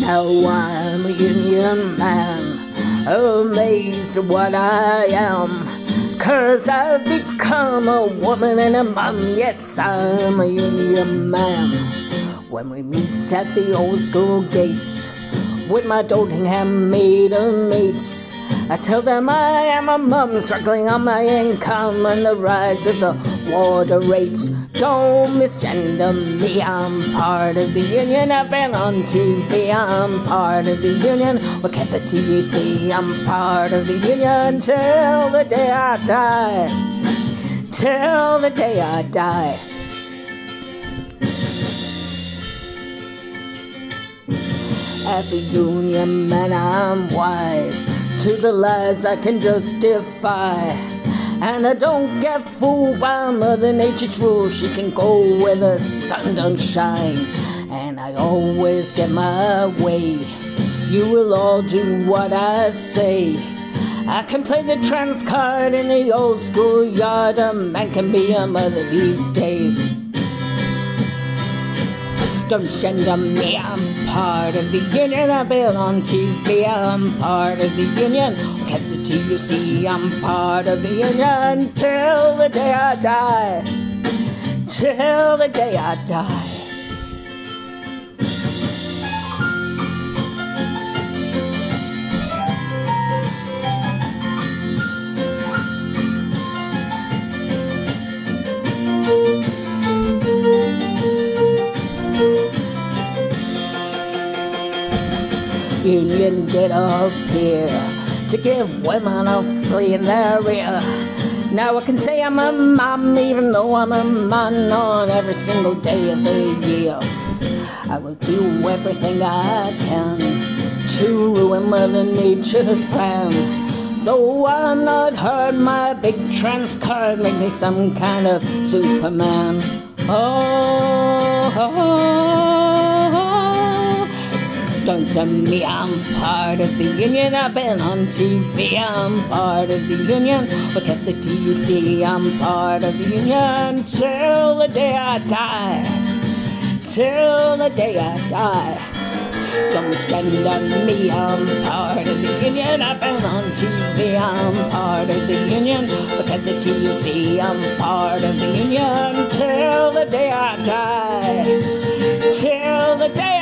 Now I'm a union man, amazed at what I am. Cause I've become a woman and a mum, yes, I'm a union man. When we meet at the old school gates, with my doting maiden mates, I tell them I am a mum struggling on my income and the rise of the water rates. Don't misgender me, I'm part of the union. I've been on TV, I'm part of the union. Look at the TUC, I'm part of the union till the day I die. Till the day I die. As a union man, I'm wise to the lies I can justify. And I don't get fooled by Mother Nature's rules. She can go where the sun don't shine. And I always get my way. You will all do what I say. I can play the trans card in the old school yard. A man can be a mother these days. Don't send me, I'm part of the union. I belong to on TV, I'm part of the union. Kept the TUC, I'm part of the union till the day I die. Till the day I die. Union did appear to give women a flea in their. Now I can say I'm a mom even though I'm a man on every single day of the year. I will do everything I can to ruin Mother Nature's plan. Though I'm not hurt, my big trans card make me some kind of Superman. Oh, oh, oh. Send me, I'm part of the union. I've been on TV, I'm part of the union. Look at the TUC, I'm part of the union till the day I die. Till the day I die. Don't stand on me, I'm part of the union. I've been on TV, I'm part of the union. Look at the TUC, I'm part of the union till the day I die. Till the day